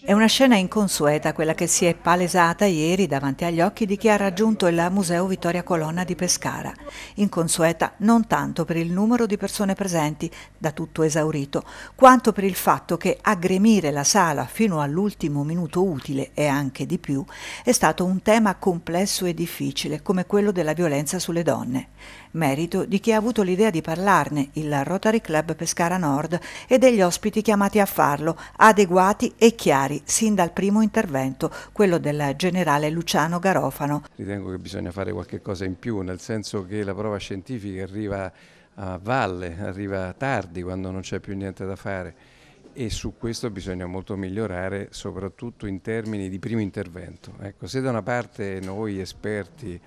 È una scena inconsueta quella che si è palesata ieri davanti agli occhi di chi ha raggiunto il Museo Vittoria Colonna di Pescara. Inconsueta non tanto per il numero di persone presenti, da tutto esaurito, quanto per il fatto che aggremire la sala fino all'ultimo minuto utile e anche di più è stato un tema complesso e difficile come quello della violenza sulle donne. Merito di chi ha avuto l'idea di parlarne, il Rotary Club Pescara Nord e degli ospiti chiamati a farlo, adeguati e chiari sin dal primo intervento, quello del generale Luciano Garofano. Ritengo che bisogna fare qualche cosa in più, nel senso che la prova scientifica arriva a valle, arriva tardi quando non c'è più niente da fare e su questo bisogna molto migliorare soprattutto in termini di primo intervento. Ecco, se da una parte noi esperti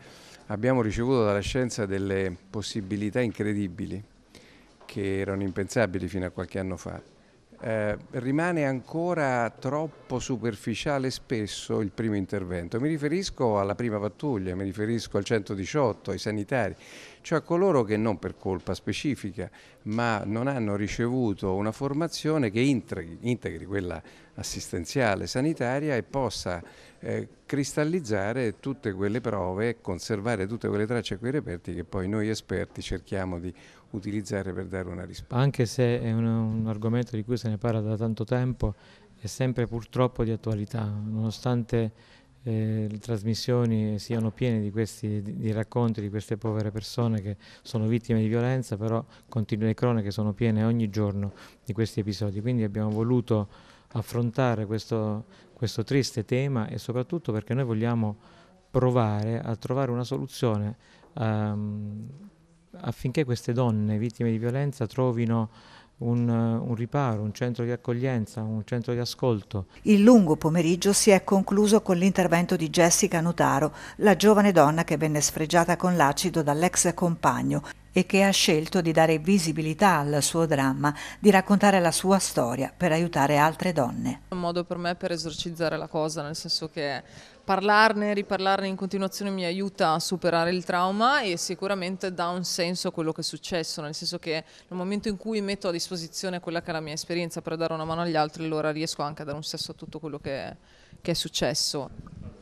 abbiamo ricevuto dalla scienza delle possibilità incredibili che erano impensabili fino a qualche anno fa. Eh, rimane ancora troppo superficiale spesso il primo intervento. Mi riferisco alla prima pattuglia, mi riferisco al 118, ai sanitari, cioè coloro che non per colpa specifica, ma non hanno ricevuto una formazione che integri, integri quella assistenziale sanitaria e possa eh, cristallizzare tutte quelle prove, conservare tutte quelle tracce e quei reperti che poi noi esperti cerchiamo di utilizzare per dare una risposta. Anche se è un, un argomento di cui se ne parla da tanto tempo, è sempre purtroppo di attualità, nonostante eh, le trasmissioni siano piene di questi di, di racconti di queste povere persone che sono vittime di violenza, però le cronache sono piene ogni giorno di questi episodi, quindi abbiamo voluto affrontare questo, questo triste tema e soprattutto perché noi vogliamo provare a trovare una soluzione um, affinché queste donne vittime di violenza trovino un, un, riparo, un centro di accoglienza, un centro di ascolto. Il lungo pomeriggio si è concluso con l'intervento di Jessica Nutaro, la giovane donna che venne sfregiata con l'acido dall'ex compagno e che ha scelto di dare visibilità al suo dramma, di raccontare la sua storia per aiutare altre donne. È un modo per me per esorcizzare la cosa, nel senso che parlarne, riparlarne in continuazione mi aiuta a superare il trauma e sicuramente dà un senso a quello che è successo, nel senso che nel momento in cui metto a disposizione quella che è la mia esperienza per dare una mano agli altri, allora riesco anche a dare un senso a tutto quello che, che è successo.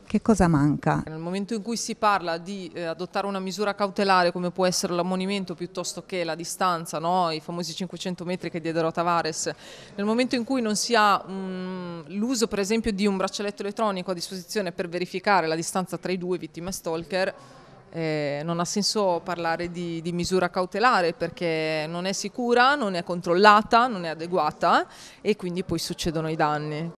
Che cosa manca? Nel momento in cui si parla di eh, adottare una misura cautelare come può essere l'ammonimento piuttosto che la distanza, no? i famosi 500 metri che diedero a Tavares, nel momento in cui non si ha mm, l'uso per esempio di un braccialetto elettronico a disposizione per verificare la distanza tra i due vittime stalker, eh, non ha senso parlare di, di, misura cautelare perché non è sicura, non è controllata, non è adeguata e quindi poi succedono i danni.